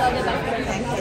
Tahunnya.